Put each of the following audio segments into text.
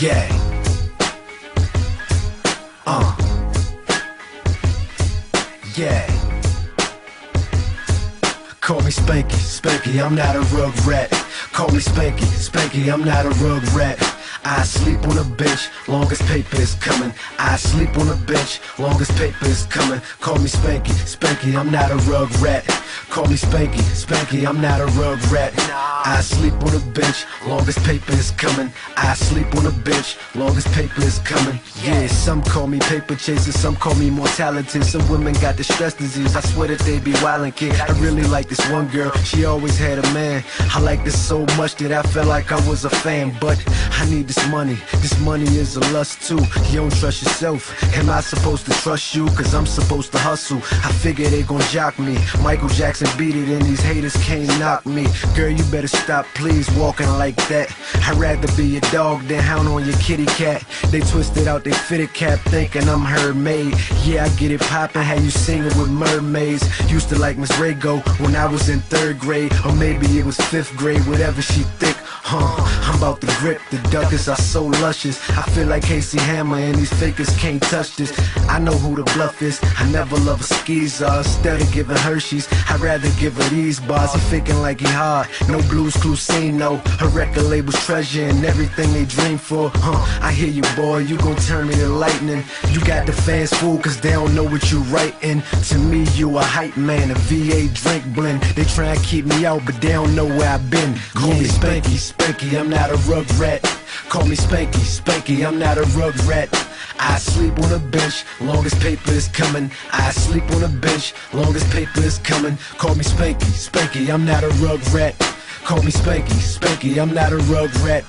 Yeah. Uh. Yeah. Call me Spanky, Spanky, I'm not a rug rat. Call me Spanky, Spanky, I'm not a rug rat. I sleep on a bench, long as paper is coming. I sleep on a bench, long as paper is coming. Call me Spanky, Spanky, I'm not a rug rat. Call me Spanky, Spanky, I'm not a rug rat. I sleep on a bench, long as paper is coming. I sleep on a bench, long as paper is coming. Yeah, some call me paper chaser, some call me more talented. Some women got the stress disease, I swear that they be wildin' kid. I really like this one girl, she always had a man. I like this so much that I felt like I was a fan. But I need this money, this money is a lust too. You don't trust yourself, am I supposed to trust you? Cause I'm supposed to hustle. I figure they gon' jock me. Michael Jackson beat it and these haters can't knock me. Girl, you better stop, please, walking like that. I'd rather be a dog than hound on your kitty cat. They twisted out their fitted cap, thinking I'm her maid. Yeah, I get it poppin', how you singing with mermaids. Used to like Miss Rago when I was in third grade, or maybe it was fifth grade, whatever she thick. Huh, I'm about to grip the duckers are so luscious. I feel like MC Hammer and these fakers can't touch this. I know who the bluff is. I never love a skeezer. Instead of giving Hershey's, I'd rather give her these bars. He faking like he hard. No blues no. Her record label's treasure and everything they dream for. Huh, I hear you, boy. You gon' turn me to lightning. You got the fans fooled cause they don't know what you writing. To me, you a hype man, a VA drink blend. They try and keep me out, but they don't know where I've been. Me Spanky, Spanky, I'm not a rug rat. Call me Spanky, Spanky, I'm not a rug rat. I sleep on a bench, long as paper is coming. I sleep on a bench, long as paper is coming. Call me Spanky, Spanky, I'm not a rug rat. Call me Spanky, Spanky, I'm not a rug rat.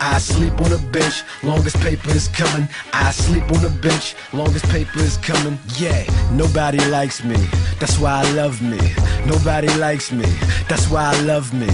I sleep on a bench, long as paper is coming. I sleep on a bench, long as paper is coming. Yeah, nobody likes me, that's why I love me. Nobody likes me, that's why I love me.